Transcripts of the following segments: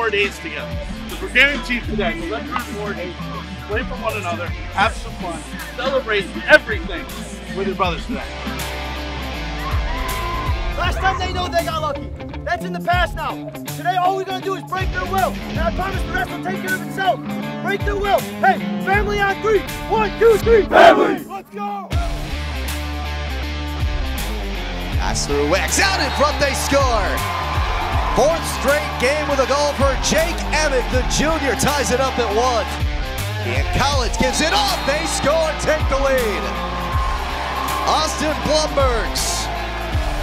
more days together. Because we're guaranteed today. So let's earn more days. Play for one another, have some fun, celebrate everything with your brothers today. Last time they know they got lucky. That's in the past now. Today, all we're gonna do is break their will. And I promise the rest will take care of itself. Break their will. Hey, family on three. One, two, three. Family. Let's go. Pass through Wicks. Out in front, they score. Fourth straight game with a goal for Jake Emmett. The junior ties it up at one. Ian Collins gives it off. They score, and take the lead. Austin Blumbergs.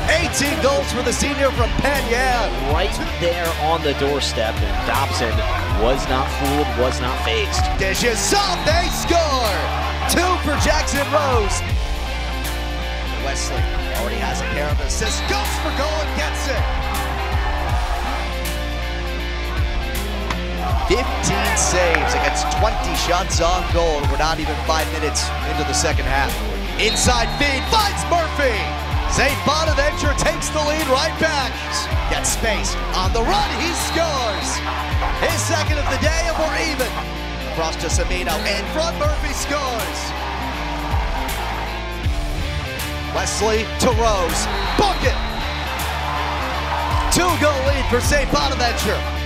18 goals for the senior from Penn Yan. right there on the doorstep, and Dobson was not fooled, was not phased. Dishes off, they score. Two for Jackson Rose. Wesley already has a pair of assists. Goes for goal and gets it. 15 saves against 20 shots on goal. We're not even five minutes into the second half. Inside feed finds Murphy. St. Bonaventure takes the lead right back. Gets space on the run. He scores. His second of the day, and we're even. Across to Samino. In front, Murphy scores. Wesley to Rose. Book it. Two goal lead for St. Bonaventure.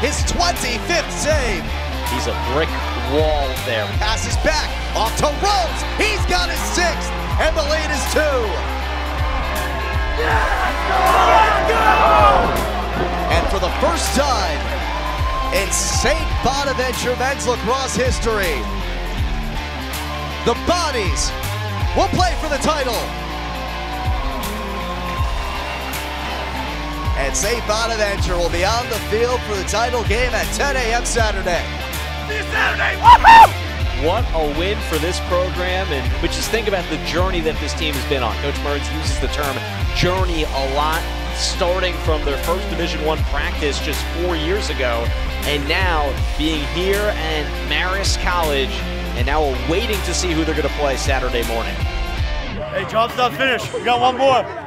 His 25th save. He's a brick wall there. Passes back off to Rose. He's got his sixth, and the lead is two. And for the first time in St. Bonaventure men's lacrosse history, the Bonnies will play for the title. And St. Bonaventure will be on the field for the title game at 10 a.m. Saturday. What a win for this program, and but just think about the journey that this team has been on. Coach Mearns uses the term journey a lot, starting from their first Division One practice just four years ago, and now being here at Marist College, and now waiting to see who they're going to play Saturday morning. Hey, job's not finished. We got one more.